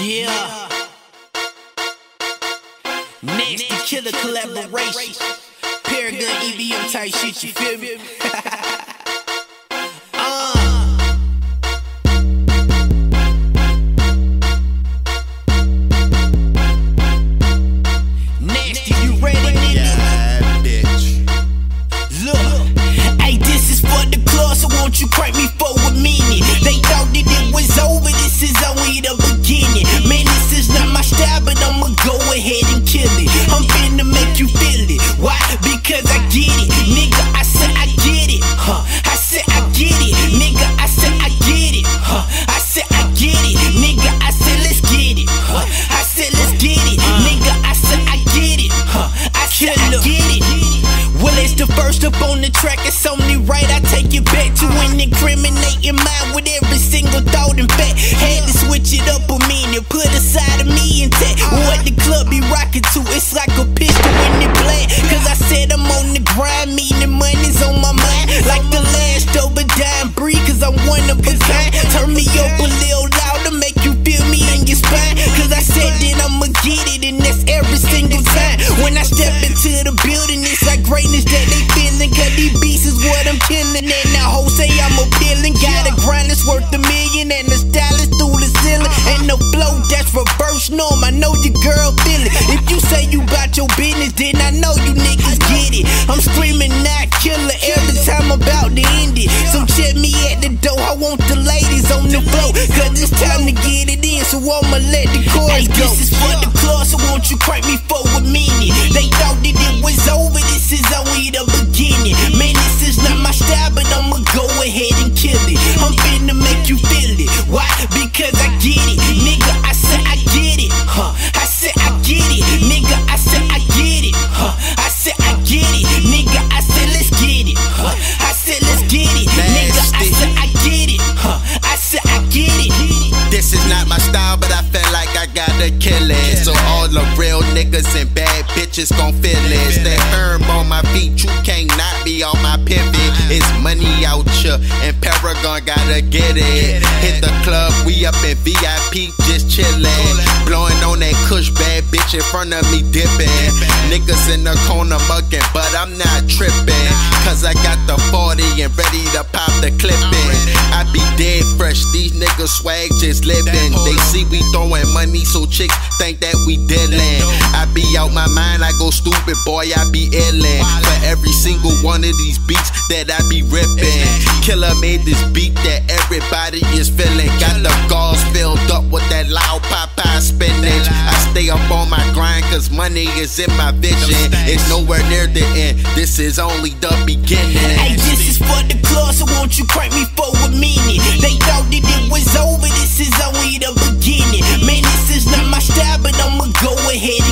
Yeah. Next, the killer collaboration. Paragon EBM type shit, you feel me? Why? Because I get it. Nigga, I said I get it. Huh? I said I get it. Nigga, I said I get it. Huh? I said I get it. Nigga, I said let's get it. Huh? I said let's get it. Uh. Nigga, I said I get it. Huh? I said I get it. Well, it's the first up on the track. It's only right I take it back to an incriminating mind with every single thought and fact. Had to switch it up a minute, put aside of me intact. Uh. What the club be rocking to, it's like a pistol grind, meaning money's on my mind. Like the last a dime breed, cause I'm one of a kind. Turn me up a little louder, make you feel me in your spine. Cause I said that I'ma get it, and that's every single time. When I step into the building, it's like greatness that I want the ladies on the floor. Cause it's time to get it in. So I'ma let the chorus go. This is for the club, so won't you crank me for real niggas and bad bitches gon' feel it. Stay firm on my feet, you can't not be on my pivot. It's money out here, and Paragon gotta get it. Hit the club, we up in VIP, just chillin'. Bitch in front of me dipping. Niggas in the corner mugging, but I'm not tripping. Cause I got the 40 and ready to pop the clipping. I be dead fresh, these niggas swag just living. They see we throwing money, so chicks think that we dealin'. I be out my mind, I go stupid, boy, I be illin'. For every single one of these beats that I be rippin'. Killer made this beat that everybody is feeling. Got the gauze filled up with that loud Popeye spinach. I stay up on my cause money is in my vision. It's nowhere near the end, this is only the beginning. Hey, this is for the club, so won't you crank me for a minute? They thought that it was over, this is only the beginning. Man, this is not my style, but I'ma go ahead